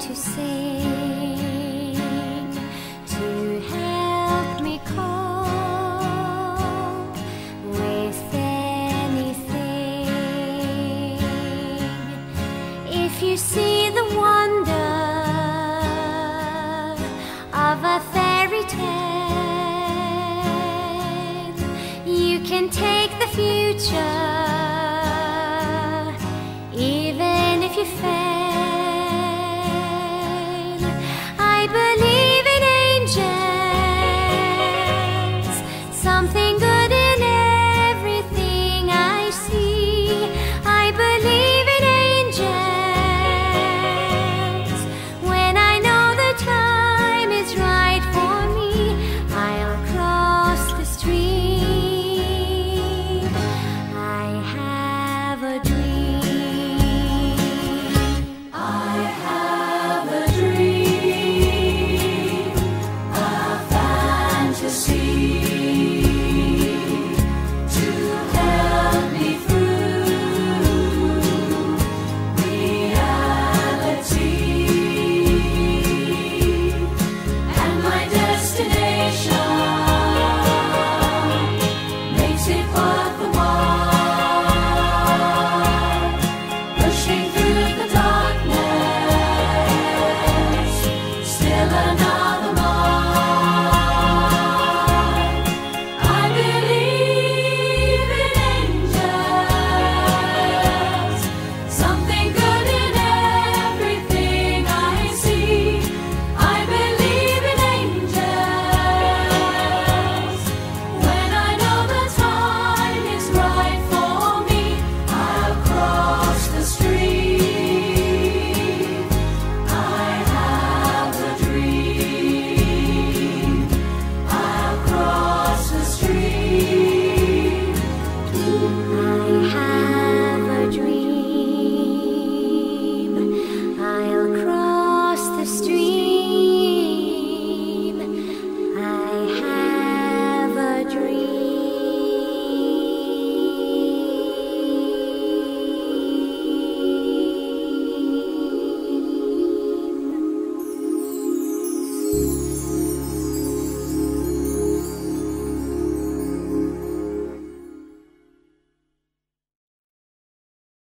to sing to help me cope with anything. If you see the wonder of a fairy tale, you can take the future, even if you fail. Krishna.